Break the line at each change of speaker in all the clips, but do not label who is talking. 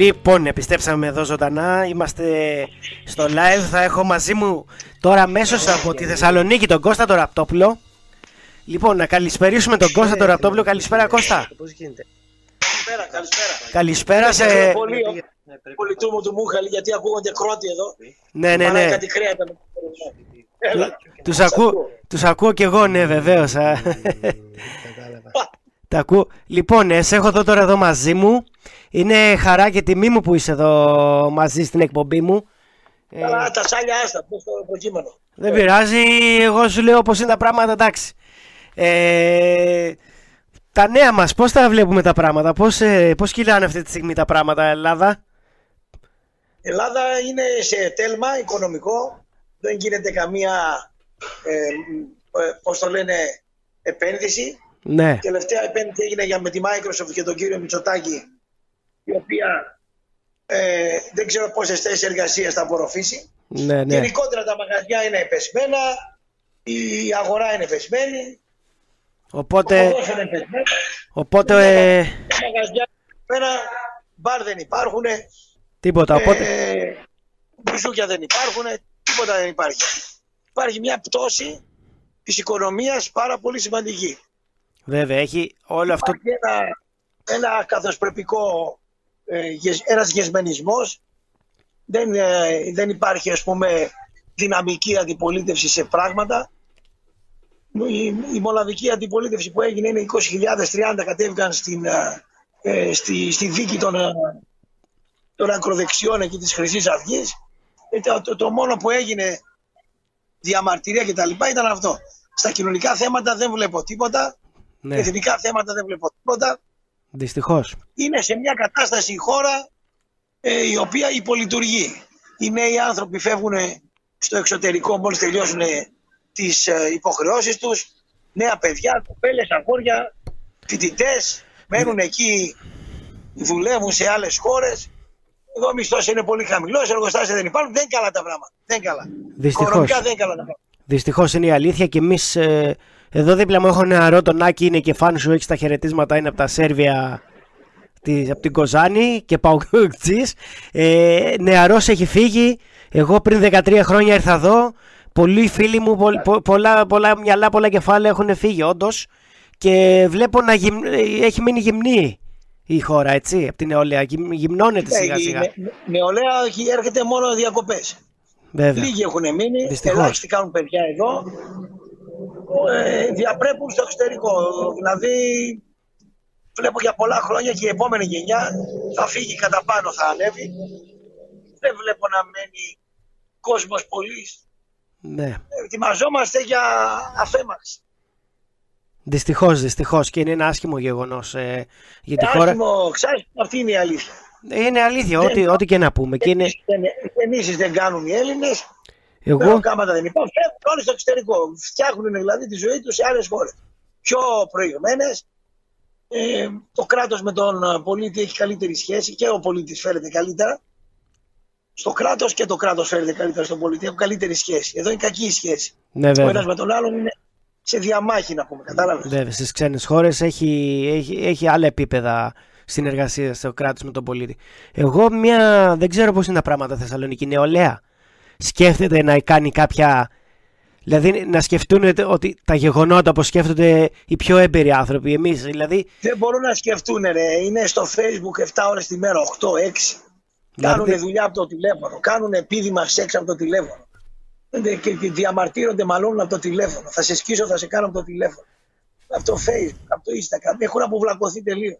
Λοιπόν, επιστρέψαμε εδώ ζωντανά. Είμαστε στο live. Θα έχω μαζί μου τώρα αμέσως από τη Θεσσαλονίκη τον Κώστα τον Ραπτόπουλο. Λοιπόν, να καλησπερίσουμε τον Κώστα τον Ραπτόπουλο. Καλησπέρα, Κώστα.
Πώς γίνεται; Καλησπέρα, καλησπέρα.
Καλησπέρα σε.
Πολύ, πολύ τούμο του Μούχαλη, γιατί ακούγονται κρότη εδώ.
Ναι, ναι,
Παράει
ναι.
κάτι κρέατα. με- Έλα.
Τους
Σας
ακούω, τους ακούω κι εγώ, ναι, βεβαίως. Τα ακούω. Λοιπόν, ε, σε έχω εδώ τώρα εδώ μαζί μου. Είναι χαρά και τιμή μου που είσαι εδώ μαζί στην εκπομπή μου. Ε,
Καλά, τα σάλια άστα, πες το προκείμενο.
Δεν πειράζει, εγώ σου λέω πως είναι τα πράγματα, εντάξει. Ε, τα νέα μας, πώς τα βλέπουμε τα πράγματα, πώς, ε, πώς κυλάνε αυτή τη στιγμή τα πράγματα Ελλάδα;
Η Ελλάδα είναι σε τέλμα οικονομικό. Δεν γίνεται καμία, ε, ε, πώς το λένε, επένδυση.
Ναι,
Η τελευταία επένδυση έγινε για, με τη Microsoft και τον κύριο Μητσοτάκη, η οποία ε, δεν ξέρω πόσες θέσεις εργασίας θα απορροφήσει.
ναι, ναι.
Γενικότερα τα μαγαζιά είναι πεσμένα, η αγορά είναι πεσμένη,
Οπότε,
το ποδόσφαιρο είναι πεσμένος,
οπότε, ε,
τα μαγαζιά είναι πεσμένα, μπαρ δεν υπάρχουν,
τίποτα, οπότε,
ε, μπουζούκια δεν υπάρχουν, τίποτα δεν υπάρχει. Υπάρχει μια πτώση της οικονομίας πάρα πολύ σημαντική.
Βέβαια, έχει όλο αυτό,
Υπάρχει ένα, ένα καθοσπρεπικό, ε, γεσ- ένας γεσμενισμός. Δεν, ε, δεν υπάρχει ας πούμε δυναμική αντιπολίτευση σε πράγματα. Η, η μοναδική αντιπολίτευση που έγινε είναι 20.030 κατέβηκαν στην, ε, ε, στη, στη δίκη των, ε, των ακροδεξιών εκεί της Χρυσής Αυγής. Ε, το, το, το μόνο που έγινε διαμαρτυρία και τα λοιπά ήταν αυτό. Στα κοινωνικά θέματα δεν βλέπω τίποτα.
Ναι,
Εθνικά θέματα δεν βλέπω τίποτα.
δυστυχώς.
Είναι σε μια κατάσταση η χώρα ε, η οποία υπολειτουργεί. Οι νέοι άνθρωποι φεύγουν στο εξωτερικό μόλις τελειώσουν τις ε, υποχρεώσεις τους. Νέα παιδιά, κοπέλες, αγόρια, φοιτητές, μένουν εκεί, δουλεύουν σε άλλες χώρες. Εδώ ο μισθός είναι πολύ χαμηλός, εργοστάσια δεν υπάρχουν. Δεν είναι καλά τα πράγματα. Δεν είναι καλά.
Δυστυχώς.
Οικονομικά δεν είναι καλά τα πράγματα.
Δυστυχώς είναι η αλήθεια και εμείς εδώ δίπλα μου έχω νεαρό τον Άκη, είναι και φαν σου, έχεις τα χαιρετίσματα, είναι από τα Σέρβια της, από την Κοζάνη και Παουκτζή. Ε, νεαρός έχει φύγει. Εγώ πριν 13 χρόνια ήρθα εδώ. Πολλοί φίλοι μου, πο- πο- πολλά, πολλά μυαλά, πολλά κεφάλαια έχουν φύγει όντως. Και βλέπω να γυμ- ε, έχει μείνει γυμνή η χώρα, έτσι, από την νεολαία. Γυμ- Γυμνώνεται σιγά
Ε, η
σιγά.
νε- νεολαία εκεί έρχεται μόνο διακοπές.
Βέβαια.
Λίγοι έχουν μείνει,
Δυστυχώς.
ελάχιστοι κάνουν παιδιά εδώ. Ε, διαπρέπουν στο εξωτερικό. Δηλαδή, βλέπω για πολλά χρόνια και η επόμενη γενιά θα φύγει κατά πάνω, θα ανέβει. Δεν βλέπω να μένει κόσμος πολύς.
Ναι.
Ετοιμαζόμαστε για αφέμαξη.
Δυστυχώς, δυστυχώς. Και είναι ένα άσχημο γεγονός ε, για τη χώρα.
Άσχημο, ξέρεις, αυτή είναι η αλήθεια.
Είναι αλήθεια, ό,τι, ό,τι και να πούμε. Και είναι,
Εμείς δεν κάνουν οι Έλληνες,
εγώ,
κάματα δεν υπάρχουν. Φεύγουν όλοι στο εξωτερικό. Φτιάχνουν δηλαδή τη ζωή τους σε άλλες χώρες. Πιο προηγμένες. Ε, το κράτος με τον ε, πολίτη έχει καλύτερη σχέση και ο πολίτης φέρεται καλύτερα. Στο κράτος και το κράτος φέρεται καλύτερα στον πολίτη. Έχουν καλύτερη σχέση. Εδώ είναι κακή η σχέση.
ναι,
Ο ένας
βέβαια.
με τον άλλον είναι σε διαμάχη να πούμε. Κατάλαβες;
Βέβαια, στις ξένες χώρες έχει, έχει, έχει άλλα επίπεδα συνεργασίας στο κράτος με τον πολίτη. Εγώ μια. Δεν ξέρω πώς είναι τα πράγματα στη Θεσσαλονίκη. Νεολαία. Σκέφτεται να κάνει κάποια. Δηλαδή να σκεφτούν ότι τα γεγονότα όπως σκέφτονται οι πιο έμπειροι άνθρωποι. Εμείς δηλαδή.
Δεν μπορούν να σκεφτούν, ρε. Είναι στο facebook 7 ώρες τη μέρα, 8, 6. Κάνουν
Δηλαδή-
δουλειά από το τηλέφωνο. Κάνουν επίδημα σεξ από το τηλέφωνο. Ε, Και και διαμαρτύρονται μάλλον από το τηλέφωνο. Θα σε σκίσω, θα σε κάνω από το τηλέφωνο. Από το facebook, από το instagram. Έχουν αποβλακωθεί τελείως.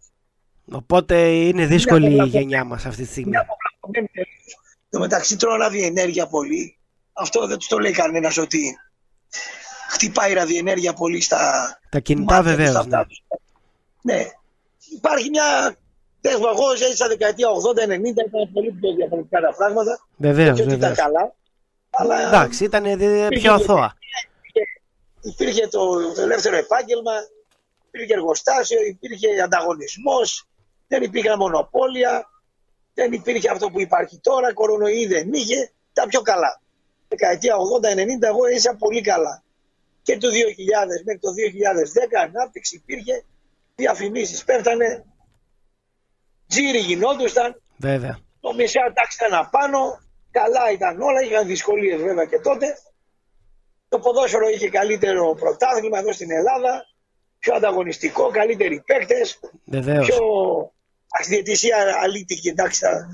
Οπότε είναι δύσκολη η
αποβλακωμένη.
γενιά μας αυτή τη στιγμή.
Είναι αποβλακωμένοι τελείως. Το μεταξύ τρώνε ραδιενέργεια πολύ. Αυτό δεν τους το λέει κανένας ότι χτυπάει η ραδιενέργεια πολύ στα
Τα κινητά
μάτια τους,
βεβαίως.
στα αυτά τους. Ναι. Υπάρχει μια. Δεν ξέρω, εγώ ζέσα δεκαετία 80-90, ήταν πολύ πιο διαφορετικά τα πράγματα.
Βεβαίως,
και ότι ήταν
βεβαίως.
καλά. Αλλά
Εντάξει, ήταν πιο αθώα.
υπήρχε το, το ελεύθερο επάγγελμα, υπήρχε εργοστάσιο, υπήρχε ανταγωνισμός, δεν υπήρχαν μονοπόλια, δεν υπήρχε αυτό που υπάρχει τώρα, κορονοϊή δεν είχε, τα πιο καλά. Δεκαετία 80-90 εγώ ίσα πολύ καλά. Και το 2000 μέχρι το 2010 ανάπτυξη υπήρχε, διαφημίσεις πέφτανε, τζίρι γινόντουσαν,
Βέβαια.
Το Μισά εντάξει ήταν απάνω, καλά ήταν όλα, είχαν δυσκολίες βέβαια και τότε. Το ποδόσφαιρο είχε καλύτερο πρωτάθλημα εδώ στην Ελλάδα, πιο ανταγωνιστικό, καλύτεροι παίκτες.
Βεβαίως.
Πιο αστιαιτησία αλήτικη, εντάξει, τα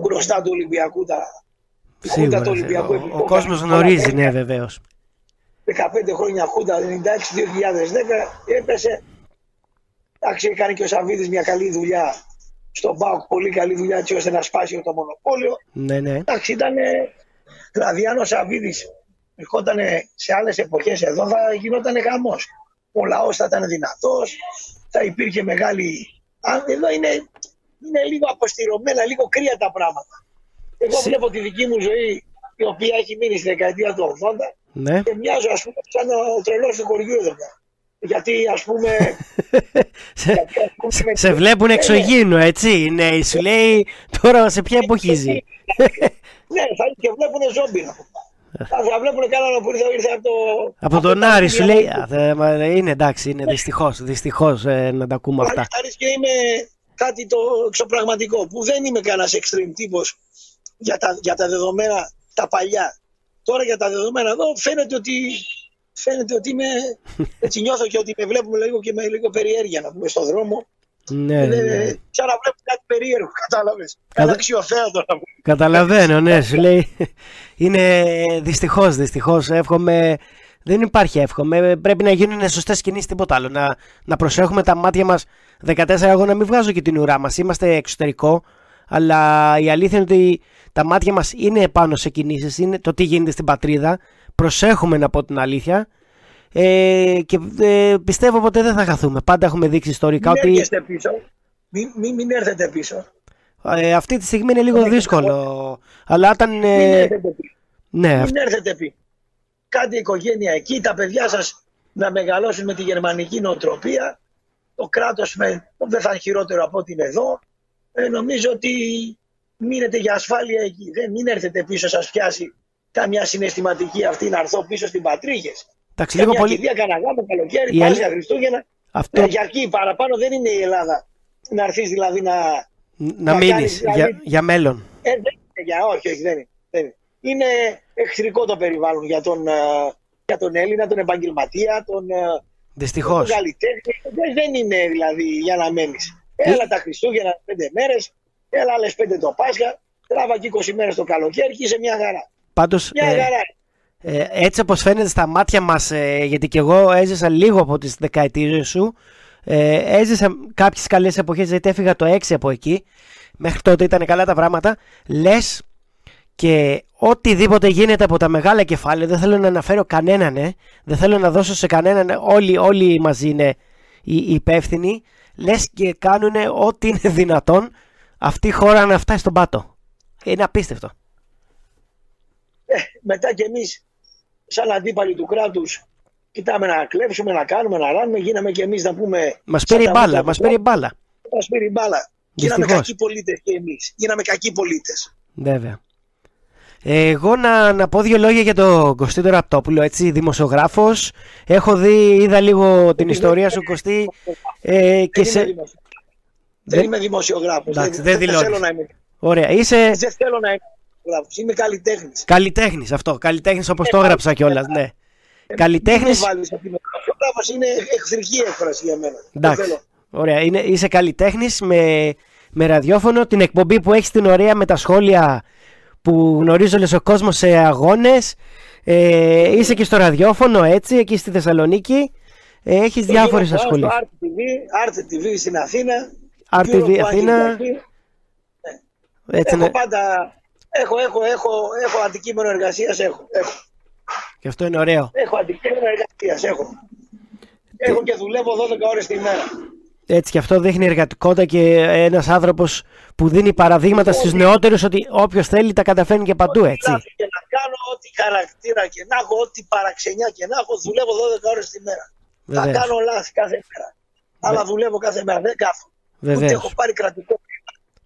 μπροστά του Ολυμπιακού. Τα... η χούντα
Σίγουρα.
του Ολυμπιακού
Ο,
επί
ο
πολλά
κόσμος
χρόνια,
γνωρίζει, ναι, βεβαίως.
15 χρόνια χούντα, 96-2010 έπεσε. Εντάξει, έκανε και ο Σαββίδης μια καλή δουλειά στον ΠΑΟΚ, πολύ καλή δουλειά έτσι ώστε να σπάσει το μονοπόλιο.
Ναι, ναι.
Εντάξει, ήταν. Δηλαδή, αν ο Σαββίδης ερχόταν σε άλλες εποχές εδώ, θα γινόταν χαμός. Ο λαός θα ήταν δυνατός, θα υπήρχε μεγάλη. Αν εδώ είναι, είναι λίγο αποστηρωμένα, λίγο κρύα τα πράγματα. Εγώ
Συ-
βλέπω τη δική μου ζωή, η οποία έχει μείνει στη δεκαετία του 80
ναι.
και μοιάζω, ας πούμε, σαν ο τρελός του χωριού εδώ πέρα. Γιατί, ας πούμε.
σε,
γιατί, ας πούμε,
σε,
με-
σε βλέπουν
Ναι,
εξωγήινο, έτσι. Ναι, σου λέει τώρα σε ποια εποχή ζει.
Ναι, θα και βλέπουν ζόμπι να πούμε. Θα, θα βλέπουν κανέναν που ήρθε, ήρθε από το.
Από τον
τα
Άρη σου
αρχίδια
λέει.
του.
«Α, θε- μα, Είναι εντάξει, είναι δυστυχώς. Δυστυχώς να τα ακούμε αυτά.
Άρης και είμαι κάτι το εξωπραγματικό που δεν είμαι κανένας extreme τύπος για τα, για τα δεδομένα τα παλιά. Τώρα για τα δεδομένα εδώ φαίνεται ότι, φαίνεται ότι είμαι, έτσι νιώθω και ότι με βλέπουμε λίγο και με λίγο περιέργεια να πούμε στον δρόμο.
Ναι, ναι,
Είναι
ναι.
σαν να βλέπω κάτι περίεργο, κατάλαβες.
Κατα-
Ένα αξιοθέατο να πούμε.
Καταλαβαίνω, ναι, σου λέει. Είναι δυστυχώς, δυστυχώς. Εύχομαι. Δεν υπάρχει εύχομαι. Πρέπει να γίνουν σωστές κινήσεις, τίποτα άλλο. Να, να προσέχουμε τα μάτια μας 14 εγώ να μην βγάζω και την ουρά μας. Είμαστε εξωτερικό. Αλλά η αλήθεια είναι ότι τα μάτια μας είναι πάνω σε κινήσεις. Είναι το τι γίνεται στην πατρίδα. Προσέχουμε να πω την αλήθεια. Ε, και ε, πιστεύω ποτέ δεν θα χαθούμε. Πάντα έχουμε δείξει ιστορικά
Μην
ότι
έρχεστε πίσω. Μην, μην, μην έρθετε πίσω.
ε, αυτή τη στιγμή είναι λίγο
Έχουμε και
δύσκολο. Αλλά όταν.
Μην
Ε,
έρθετε πίσω.
ναι,
Μην έρθετε πίσω. Κάντε οικογένεια εκεί, τα παιδιά σας να μεγαλώσουν με τη γερμανική νοοτροπία. Το κράτος με, δεν θα είναι χειρότερο από ό,τι είναι εδώ. Ε, νομίζω ότι μείνετε για ασφάλεια εκεί. Δεν μην έρθετε πίσω σας πιάσει καμιά συναισθηματική αυτή να έρθω πίσω στην Πατρίγες.
Εντάξει, λίγο
Καμιά
πολύ.
κηδεία, κανένα γάμο, καλοκαίρι,
Η
Πάσχα,
αλη-
Χριστούγεννα.
Αυτό
Ναι, για εκεί παραπάνω δεν είναι η Ελλάδα. Να έρθεις δηλαδή να,
να
να
μείνεις
κάνεις, δηλαδή-
για, για μέλλον.
ε, δεν είναι για, όχι, όχι, δεν είναι. Δεν είναι. είναι εχθρικό το περιβάλλον για τον, ε, για τον Έλληνα, τον επαγγελματία, τον, ε,
Δυστυχώς.
τον καλλιτέχνη. Δεν, δεν είναι δηλαδή για να μένεις. Έλα τα Χριστούγεννα πέντε μέρες, έλα άλλε πέντε το Πάσχα, τράβα και 20 μέρες το καλοκαίρι και είσαι μια χαρά.
Πάντως,
Μια χαρά.
ε, έτσι όπως φαίνεται στα μάτια μας, γιατί και εγώ έζησα λίγο από τις δεκαετίες σου, ε, έζησα κάποιες καλές εποχές, γιατί έφυγα το 6 από εκεί. Μέχρι τότε ήταν καλά τα πράγματα. Λες και οτιδήποτε γίνεται από τα μεγάλα κεφάλαια, δεν θέλω να αναφέρω κανέναν, ε, δεν θέλω να δώσω σε κανέναν, ε, όλοι, όλοι μαζί είναι οι, οι υπεύθυνοι, λες και κάνουν ό,τι είναι δυνατόν αυτή η χώρα να φτάσει στον πάτο. Είναι απίστευτο.
Ε, μετά κι εμείς, σαν αντίπαλοι του κράτους, κοιτάμε να κλέψουμε, να κάνουμε, να ράνουμε. Γίναμε κι εμείς να πούμε.
Μας
σαν
πήρε η
τα
μπάλα,
μούτρα
μας
του
πήρε η
κράτους,
μπάλα.
μας πήρε η μπάλα. Γίναμε
Δυστυχώς.
κακοί πολίτες κι εμείς. Γίναμε κακοί πολίτες.
Βέβαια. Ε, Εγώ να, να πω δύο λόγια για τον Κωστή τον Ραπτόπουλο, έτσι, δημοσιογράφος. Έχω δει, είδα λίγο την ιστορία σου Κωστή ε, και
Δεν
σε...
είμαι δημοσιογράφος. Δεν είμαι δημοσιογράφος.
Εντάξει, δεν δηλώνεις.
θέλω να είμαι.
Ωραία, είσαι
Δεν θέλω να είμαι δημοσιογράφος. Είμαι καλλιτέχνη.
καλλιτέχνης αυτό, καλλιτέχνης όπως το έγραψα κιόλας, ναι. Καλλιτέχνης,
Δημοσιογράφο είναι εχθρική έκφραση για μένα. Δεν
εντάξει,
θέλω.
ωραία, είναι, είσαι καλλιτέχνης με, με ραδιόφωνο, την εκπομπή που έχεις την ωραία με τα σχόλια που γνωρίζει όλος ο κόσμος σε αγώνες, ε, είσαι και στο ραδιόφωνο έτσι, εκεί στη Θεσσαλονίκη, ε, έχεις
Το
διάφορες
γύρω πάω
ασχολίες.
Στο RTV, RTV στην Αθήνα.
RTV
Euro
Αθήνα.
Quantity.
Έτσι
Έχω
είναι.
πάντα. Έχω, έχω, έχω, έχω αντικείμενο εργασίας. Έχω, έχω.
Και αυτό είναι ωραίο.
έχω αντικείμενο εργασίας. Έχω. έχω και δουλεύω 12 ώρες τη μέρα.
Έτσι και αυτό δείχνει εργατικότητα και ένας άνθρωπος που δίνει παραδείγματα στους νεότερους ότι όποιος θέλει τα καταφέρνει και παντού έτσι.
Λάθη και να κάνω ό,τι χαρακτήρα και να έχω, ό,τι παραξενιά και να έχω, δουλεύω 12 ώρες τη μέρα. Θα
Βεβαίως.
κάνω λάθη κάθε μέρα. Αλλά δουλεύω κάθε μέρα. Δεν κάθομαι. Ούτε
Βεβαίως.
έχω πάρει κρατικό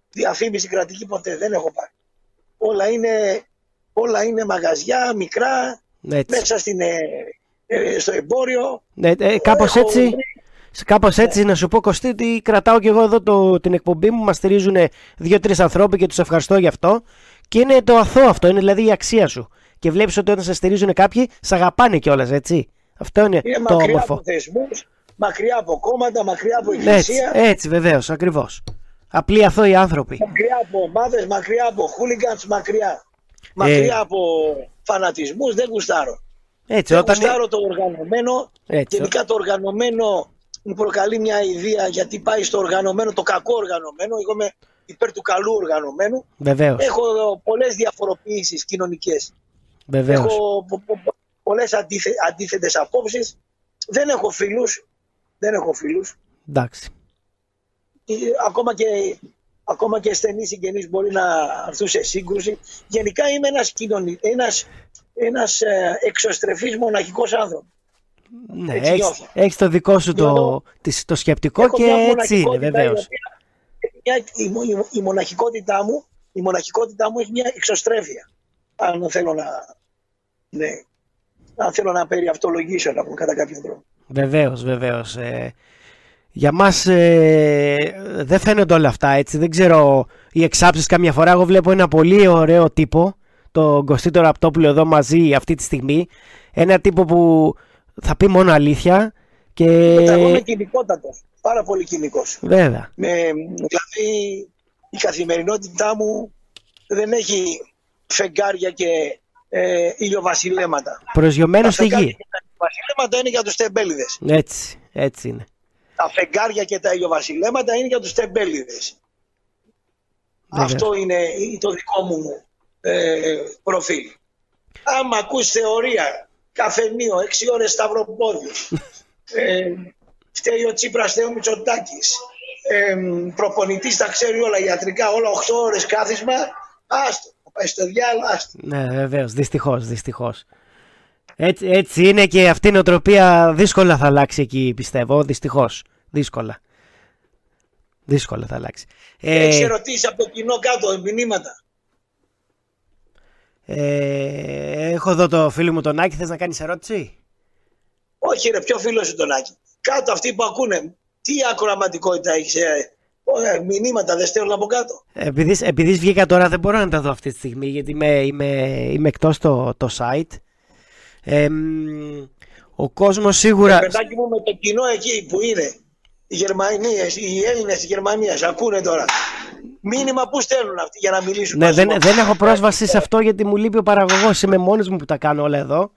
διαφήμιση κρατική ποτέ. Δεν έχω πάρει. Όλα είναι, όλα είναι μαγαζιά, μικρά,
Έτσι.
μέσα στην, ε, ε, στο εμπόριο.
Ναι, ε, κάπως
Έχω
έτσι
βρει-
Κάπως έτσι να σου πω Κωστή ότι κρατάω και εγώ εδώ το, την εκπομπή μου. Μας στηρίζουν δύο-τρεις ανθρώποι και τους ευχαριστώ γι' αυτό. Και είναι το αθώο αυτό, είναι δηλαδή η αξία σου. Και βλέπεις ότι όταν σε στηρίζουν κάποιοι, σε αγαπάνε κιόλας, έτσι. Αυτό είναι,
Είναι
το
μακριά
όμορφο.
από θεσμούς, μακριά από κόμματα, μακριά από
Έτσι,
εκκλησία,
έτσι βεβαίως, ακριβώς. Απλοί αθώοι άνθρωποι.
μακριά από ομάδε, μακριά από χούλιγκαντ, μακριά. Μακριά από φανατισμούς, δεν γουστάρω.
Έτσι,
Δεν
όταν.
γουστάρω το οργανωμένο.
Έτσι,
Γενικά το οργανωμένο μου προκαλεί μια ιδέα γιατί πάει στο οργανωμένο, το κακό οργανωμένο. Εγώ είμαι υπέρ του καλού οργανωμένου.
Βεβαίως.
Έχω πολλές διαφοροποιήσεις κοινωνικές.
Βεβαίως.
Έχω πο- πο- πο- πολλές αντίθε, αντίθετες απόψεις. Δεν έχω φίλους. Δεν έχω φίλους.
Εντάξει.
Ε, Ακόμα και, ακόμα και στενοί συγγενείς μπορεί να έρθουν σε σύγκρουση. Γενικά είμαι ένας, κοινωνι... ένας, ένας ε, εξωστρεφής μοναχικός άνθρωπος.
Ναι,
Έτσι
έχεις,
νιώθω.
έχεις το δικό σου το,
Νιώθω-
τις- το σκεπτικό
Έχω
και
μια
έτσι είναι
μοναχικότητα
βεβαίως.
η οποία- μια- η, μο- η μο- η μοναχικότητά μου, η μοναχικότητά μου έχει μια εξωστρέφεια. Αν θέλω να, ναι, αν θέλω να περιαυτολογήσω να πω, κατά κάποιον τρόπο.
Βεβαίως, βεβαίως. Ε, για μας ε, δεν φαίνονται όλα αυτά έτσι. Δεν ξέρω οι εξάψεις καμιά φορά. Εγώ βλέπω ένα πολύ ωραίο τύπο, τον Κωστή Ραπτόπουλο εδώ μαζί αυτή τη στιγμή. Ένα τύπο που θα πει μόνο αλήθεια και...
Εγώ είμαι κοινικότατος, πάρα πολύ κοινικός.
Βέβαια.
Με, δηλαδή η καθημερινότητά μου δεν έχει φεγγάρια και ε, ηλιοβασιλέματα.
Προσγειωμένος στη
φεγγάρια
γη.
και τα ηλιοβασιλέματα είναι για τους τεμπέληδες.
Έτσι, έτσι είναι.
Τα φεγγάρια και τα ηλιοβασιλέματα είναι για τους τεμπέληδες.
Βέβαια.
Αυτό είναι το δικό μου ε, προφίλ. Άμα ακούς θεωρία, καφενείο, έξι ώρες σταυροπόδι, ε, φταίει ο Τσίπρας, φταίει ο Μητσοτάκης, ε, προπονητής τα ξέρει όλα ιατρικά, όλα 8 ώρες κάθισμα, άστο, θα πάει στο διάλογο, άστο.
Ναι, βεβαίως. Δυστυχώς, δυστυχώς. Έτσι, έτσι είναι και αυτή η νοοτροπία δύσκολα θα αλλάξει εκεί, πιστεύω. Δυστυχώς. Δύσκολα. Δύσκολα θα αλλάξει. Ε,
Έχεις ερωτήσει από το κοινό κάτω, μηνύματα.
ε, έχω εδώ το φίλο μου τον Άκη. Θες να κάνεις ερώτηση;
Όχι ρε, ποιο φίλο σου τον Άκη. Κάτω αυτοί που ακούνε, τι ακροαματικότητα έχεις, ε, ε, μηνύματα δεν στέλνουν από κάτω.
Επειδή, επειδή βγήκα τώρα δεν μπορώ να τα δω αυτή τη στιγμή γιατί είμαι, είμαι, είμαι εκτός το, το site. Ε, μ, ο κόσμος σίγουρα...
Παιδάκι μου με το κοινό εκεί που είναι, οι Γερμανίες, οι Έλληνες της Γερμανίας, ακούνε τώρα. Μήνυμα που στέλνουν αυτοί για να μιλήσουν.
Ναι,
μαζί
δεν,
μας.
δεν έχω πρόσβαση σε αυτό γιατί μου λείπει ο παραγωγός. Είμαι μόνος μου που τα κάνω όλα εδώ.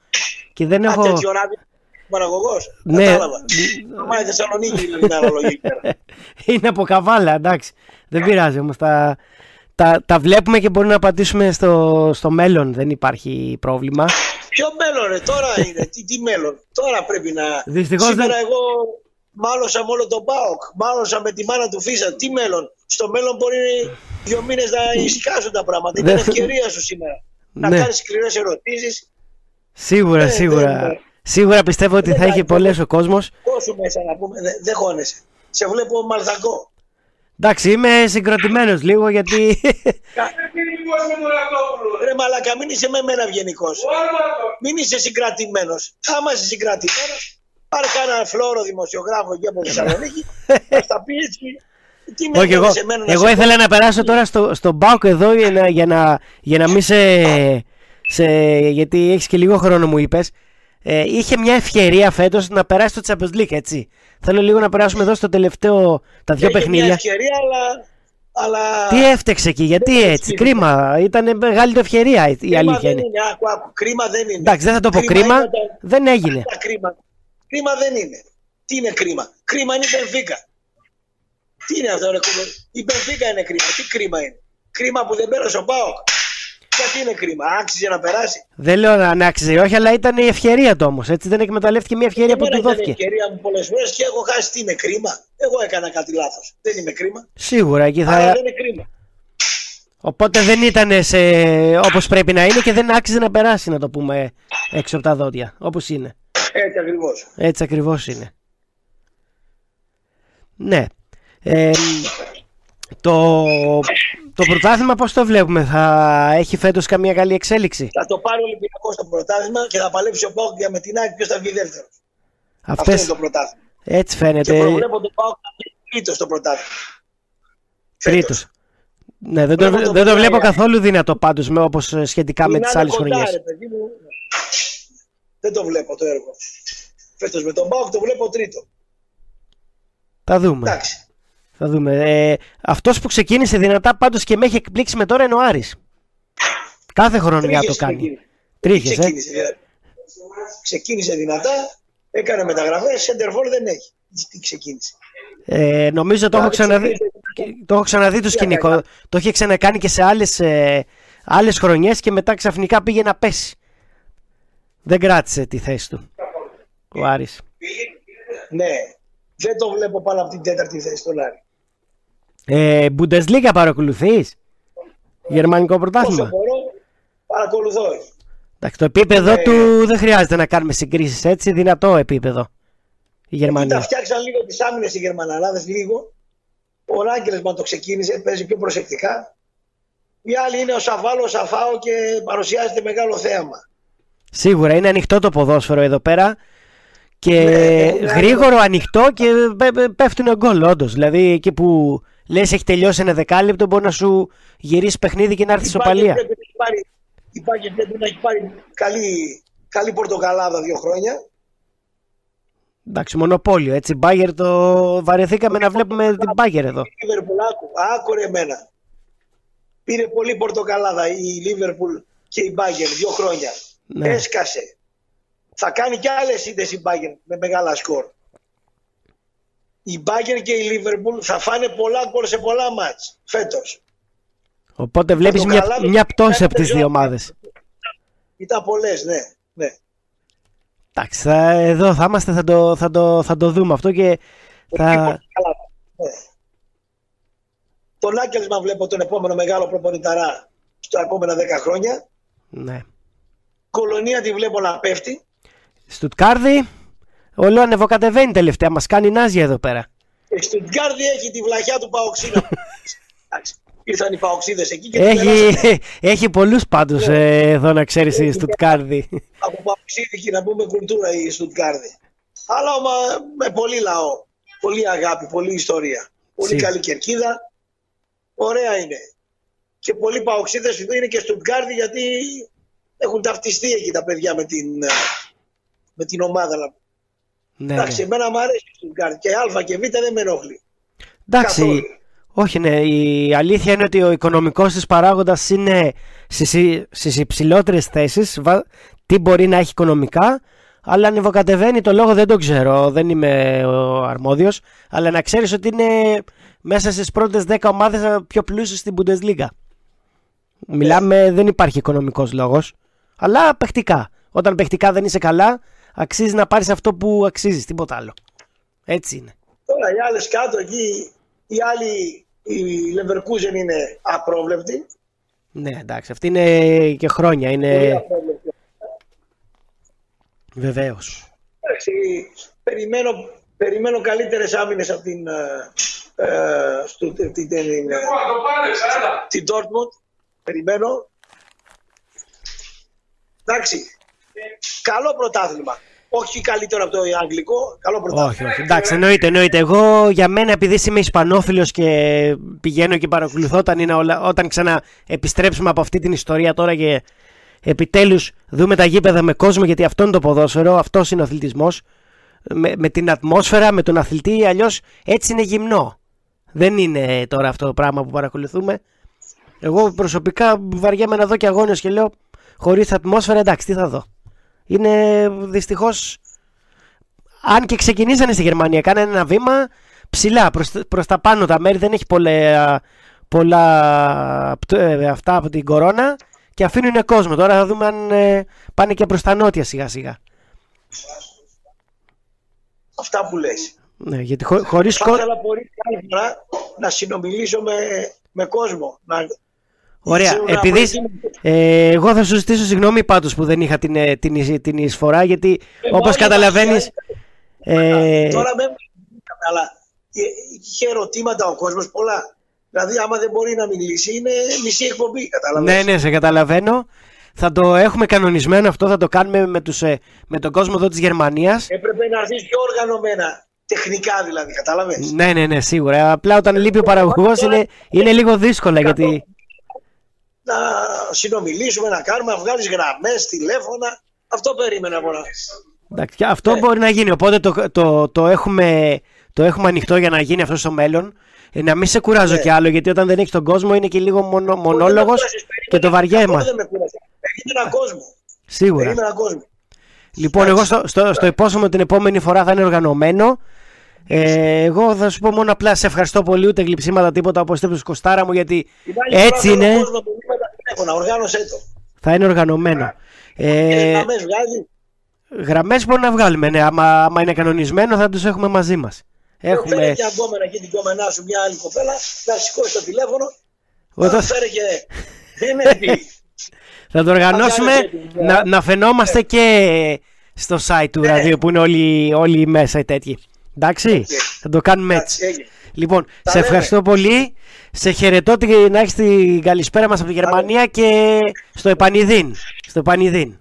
Και δεν
Α,
έχω...
τέτοιο ράδι, παραγωγός.
Ναι.
Κατάλαβα. Μα η Θεσσαλονίκη είναι την αναλογική.
Είναι από καβάλα, εντάξει. Δεν πειράζει όμως. Τα, τα, τα βλέπουμε και μπορούμε να απαντήσουμε στο, στο μέλλον. Δεν υπάρχει πρόβλημα.
Ποιο μέλλον ρε, τώρα είναι, τι, τι μέλλον. Τώρα πρέπει να...
Δυστυχώς
Σήμερα
δεν-
εγώ μάλωσα με όλο τον ΠΑΟΚ, μάλωσα με τη μάνα του Φίσα. Τι μέλλον. Στο μέλλον μπορεί δύο μήνες να ησυχάσουν τα πράγματα. Ήταν
Δεν-
ευκαιρία σου σήμερα. Να
Ναι.
κάνεις σκληρές ερωτήσεις.
Σίγουρα,
Ναι,
σίγουρα.
ναι.
Σίγουρα πιστεύω ότι
Δεν
θα έχει
κάνει,
πολλές ο κόσμος.
Πόσο μέσα να πούμε, δεν δε χώνεσαι. Σε βλέπω μαλθακό.
Εντάξει, είμαι συγκροτημένος λίγο γιατί...
Κα- Ρε μαλακα, μην είσαι με μένα ευγενικός. Μην είσαι συγκρατημένος. Άμα είσαι συγκρατημένος, πάρε κανένα φλόρο δημοσιογράφο εκεί από Θεσσαλονίκη. Θα τα πεις έτσι. Τι με
Όχι, εγώ,
έρχεσαι εμένα να
εγώ
σε
ήθελα να περάσω τώρα στο, στον Μπάουκ εδώ για να, για να, για να μην σε, σε... Γιατί έχεις και λίγο χρόνο μου είπες. Ε, είχε μια ευκαιρία φέτος να περάσει το Champions League, έτσι. Θέλω λίγο να περάσουμε εδώ στο τελευταίο, τα δύο
Είχε Μια
παιχνίδια.
ευκαιρία, αλλά. αλλά...
Τι έφτεξε εκεί, γιατί
Δεν
έτσι,
έτσι.
κρίμα. Ήταν μεγάλη το ευκαιρία η
κρίμα
αλήθεια
δεν
είναι.
είναι. Άκου, άκου, κρίμα δεν είναι.
Εντάξει, δεν θα το πω κρίμα,
είναι όταν-
δεν έγινε.
Τα κρίμα. Κρίμα δεν είναι. Τι είναι κρίμα; Κρίμα είναι η Μπενφίκα. Τι είναι αυτό, ρε κουμπέ. Η Μπενφίκα είναι κρίμα. Τι κρίμα είναι; Κρίμα που δεν πέρασε ο Πάοκ. Γιατί είναι κρίμα. Άξιζε να περάσει.
Δεν λέω να να άξιζε, όχι, αλλά ήταν η ευκαιρία του όμως. Έτσι δεν εκμεταλλεύτηκε μια ευκαιρία που
Εμένα
του
ήταν η
δόθηκε.
ευκαιρία μου πολλές φορές και έχω χάσει. Τι είναι κρίμα; Εγώ έκανα κάτι λάθος. Δεν είμαι κρίμα.
Σίγουρα εκεί
Αλλά
θα.
δεν είναι κρίμα.
Οπότε δεν ήταν σε... όπως πρέπει να είναι και δεν άξιζε να περάσει, να το πούμε έξω από τα δόντια. Όπως είναι.
Έτσι ακριβώς.
Έτσι ακριβώς είναι. Ναι. Ε, το, το πρωτάθλημα πώς το βλέπουμε, θα έχει φέτος καμία καλή εξέλιξη;
Θα το πάρει ο Ολυμπιακός στο πρωτάθλημα και θα παλέψει ο Πάοκ για με την ΑΕΚ ποιος θα βγει δεύτερος. Αυτό είναι
Αυτές,
το πρωτάθλημα.
Έτσι φαίνεται.
Και προβλέπω τον Πάοκ τρίτος στο πρωτάθλημα.
Τρίτος. Ναι, δεν το, το, δεν το βλέπω καθόλου δυνατό πάντως με, όπως ε, σχετικά με τις άλλες χρονιές.
Δεν το βλέπω το έργο. Φέτος με τον Πάοκ το βλέπω τρίτο.
Θα δούμε.
Εντάξει.
Θα δούμε. Ε, αυτός που ξεκίνησε δυνατά πάντως και με έχει εκπλήξει με τώρα είναι ο Άρης. Κάθε χρονιά το κάνει. Τρίχες, ε.
ξεκίνησε, ξεκίνησε δυνατά, έκανε μεταγραφές, σεντερφόρ δεν έχει. Τι ξεκίνησε.
Ε, νομίζω το έχω, ξαναδεί, το έχω ξαναδεί το σκηνικό. Το είχε ξανακάνει και σε άλλες, ε, άλλες χρονιές και μετά ξαφνικά πήγε να πέσει. Δεν κράτησε τη θέση του ο Άρης.
Ναι, δεν το βλέπω πάνω από την τέταρτη θέση του Άρη.
Ε, Bundesliga παρακολουθείς; Γερμανικό πρωτάθλημα;
Όσο μπορώ, παρακολουθώ.
Εντάξει, το επίπεδο ναι. του δεν χρειάζεται να κάνουμε συγκρίσεις έτσι, δυνατό επίπεδο. Η Γερμανία.
Τα φτιάξαν λίγο τις άμυνες οι Γερμαναράδες, λίγο. Ο Ράγκελσμαν το ξεκίνησε, παίζει πιο προσεκτικά. Οι άλλοι είναι ο Σαβάλο, ο Σαφάο και παρουσιάζεται μεγάλο θέαμα.
Σίγουρα είναι ανοιχτό το ποδόσφαιρο εδώ πέρα και ναι, ναι, ναι. γρήγορο ανοιχτό και πέφτουν γκολ όντως. Δηλαδή εκεί που λες έχει τελειώσει ένα δεκάλεπτο μπορεί να σου γυρίσει παιχνίδι και να έρθει σοπαλία.
Η Πάγκερ πρέπει να έχει πάρει καλή, καλή πορτοκαλάδα δύο χρόνια.
Εντάξει, μονοπόλιο. Έτσι, Μπάγκερ το βαρεθήκαμε να βλέπουμε την Μπάγκερ εδώ.
Η Λίβερπουλ, άκουρε εμένα. Πήρε πολύ πορτοκαλάδα η Λίβερπουλ και η Μπάγκερ δύο χρόνια. Ναι. Έσκασε. Θα κάνει και άλλες ήττε η Μπάγκερ με μεγάλα σκορ. Η Μπάγκερ και η Λίβερπουλ θα φάνε πολλά γκολ σε πολλά μάτς φέτος.
Οπότε βλέπεις μια, μια πτώση από τις δύο ομάδες.
Ήταν πολλές, ναι. ναι.
Εντάξει, θα, εδώ θα είμαστε, θα το, θα, το, θα το δούμε αυτό και θα... Ναι.
Τον Άκελσμα βλέπω τον επόμενο μεγάλο προπονηταρά στα επόμενα 10 χρόνια.
Ναι.
Κολονία τη βλέπω να πέφτει.
Στουτκάρδη, όλο ανεβοκατεβαίνει τελευταία, μας κάνει νάζια εδώ πέρα.
Η Στουτκάρδη έχει τη βλαχιά του Παοξίνα. Ήρθαν οι παοξίδες εκεί και
Έχει, έχει πολλούς πάντω ναι. ε, εδώ να ξέρεις η Στουτκάρδη.
Από παοξίδικη να πούμε κουλτούρα η Στουτκάρδη. Αλλά μα, με πολύ λαό. Πολύ αγάπη, πολύ ιστορία. Πολύ καλή κερκίδα. Ωραία είναι. Και πολλοί παοξίδες είναι και Στουτκάρδη γιατί έχουν ταυτιστεί εκεί τα παιδιά με την, με την ομάδα. Ναι, Εντάξει, ναι. εμένα μου αρέσει η Στουτκάρδη και Α και Β δεν με ενοχλεί.
Εντάξει, όχι, ναι. Η αλήθεια είναι ότι ο οικονομικός της παράγοντας είναι στις, στις υψηλότερες θέσεις. Τι μπορεί να έχει οικονομικά. Αλλά ανεβοκατεβαίνει το λόγο δεν το ξέρω. Δεν είμαι ο αρμόδιος. Αλλά να ξέρεις ότι είναι μέσα στις πρώτες 10 ομάδες πιο πλούσιες στην Bundesliga. Μιλάμε, δεν υπάρχει οικονομικός λόγος. Αλλά παιχτικά. Όταν παιχτικά δεν είσαι καλά, αξίζει να πάρεις αυτό που αξίζεις, τίποτα άλλο. Έτσι είναι.
Τώρα οι άλλες κάτω εκεί οι άλλοι, η Leverkusen είναι απρόβλεπτη.
Ναι, εντάξει, αυτή είναι και χρόνια. Είναι... Βεβαίως.
Περιμένω, περιμένω καλύτερες άμυνες από την, ε, ε στο, την, την, την, την Dortmund. Περιμένω. Εντάξει. Καλό πρωτάθλημα όχι καλύτερο από το αγγλικό, καλό πρωτάθλημα.
Όχι, όχι. Εντάξει, εννοείται, εννοείται. Εγώ για μένα, επειδή είμαι Ισπανόφιλος και πηγαίνω και παρακολουθώ όταν, είναι όλα, όταν ξαναεπιστρέψουμε από αυτή την ιστορία τώρα και επιτέλους δούμε τα γήπεδα με κόσμο, γιατί αυτό είναι το ποδόσφαιρο, αυτός είναι ο αθλητισμός. Με, με την ατμόσφαιρα, με τον αθλητή, αλλιώς έτσι είναι γυμνό. Δεν είναι τώρα αυτό το πράγμα που παρακολουθούμε. Εγώ προσωπικά βαριέμαι να δω και αγώνες και λέω χωρίς ατμόσφαιρα, εντάξει, τι θα δω είναι δυστυχώς. Αν και ξεκινήσανε στη Γερμανία, κάνανε ένα βήμα ψηλά προς, τα πάνω τα μέρη, δεν έχει πολλά, πολλά ε, αυτά από την κορώνα και αφήνουν κόσμο. Τώρα θα δούμε αν ε, πάνε και προς τα νότια σιγά σιγά.
Αυτά που λες.
Ναι, γιατί χω, χωρίς...
Θα ήθελα πολύ να συνομιλήσω με, με κόσμο, να,
Ωραία. Επειδή ε, εγώ θα σου ζητήσω συγγνώμη πάντως που δεν είχα την, ε, την, την εισφορά γιατί ε, όπως καταλαβαίνεις...
Ε, τώρα με αλλά είχε ερωτήματα ο κόσμος πολλά. Δηλαδή άμα δεν μπορεί να μιλήσει είναι μισή εκπομπή.
Ναι, ναι, σε καταλαβαίνω. Θα το έχουμε κανονισμένο αυτό, θα το κάνουμε με, τους, με τον κόσμο εδώ της Γερμανίας.
Έπρεπε να έρθεις πιο οργανωμένα τεχνικά δηλαδή, κατάλαβες.
Ναι, ναι, ναι, σίγουρα. Απλά όταν λείπει ο παραγωγός είναι, είναι λίγο δύσκολα γιατί.
Να συνομιλήσουμε, να κάνουμε, να βγάλεις γραμμές, τηλέφωνα. Αυτό περίμενα από να.
Εντάξει, και αυτό μπορεί να γίνει. Οπότε το, το, το, έχουμε, το έχουμε ανοιχτό για να γίνει αυτό στο μέλλον. Ε, να μην σε κουράζω
Ναι.
κι άλλο γιατί όταν δεν έχεις τον κόσμο είναι και λίγο μονο, μονόλογος και το βαριέμαι.
Αυτό δεν με κούρασε. Περίμενα κόσμο.
Σίγουρα.
Περίμενα κόσμο.
Λοιπόν, εγώ στο, στο, στο υπόσχομαι την επόμενη φορά θα είναι οργανωμένο. Ε, εγώ θα σου πω μόνο απλά σε ευχαριστώ πολύ, ούτε γλυψίματα τίποτα όπως το Κοστάρα μου, γιατί
Την άλλη
έτσι
φορά θέλω
είναι.
κόσμο που είπε τα τηλέφωνα, οργάνωσέ το.
Θα είναι οργανωμένο.
Ε,
Ε,
γραμμές βγάζει.
Γραμμές μπορεί να βγάλουμε. Ναι, άμα, άμα είναι κανονισμένο θα τους έχουμε μαζί μας.
Φέρε
Έχουμε.
και αγκόμενα εκεί την κομμενά σου μια άλλη κοπέλα, να σηκώσει το τηλέφωνο.
Εδώ-
να φέρε και. Δεν είναι τι.
Θα το οργανώσουμε
κάνετε την-
να, να φαινόμαστε και στο site του
Ναι.
ραδίου που είναι όλοι, όλοι μέσα οι τέτοιοι. Εντάξει,
Οκ.
θα το κάνουμε έτσι.
Εντάξει, έγινε.
Λοιπόν,
Τα
σε
λέμε.
ευχαριστώ πολύ. Σε χαιρετώ την- να έχεις την καλησπέρα μας από τη Γερμανία και στο Επανειδίν. Στο Επανειδίν.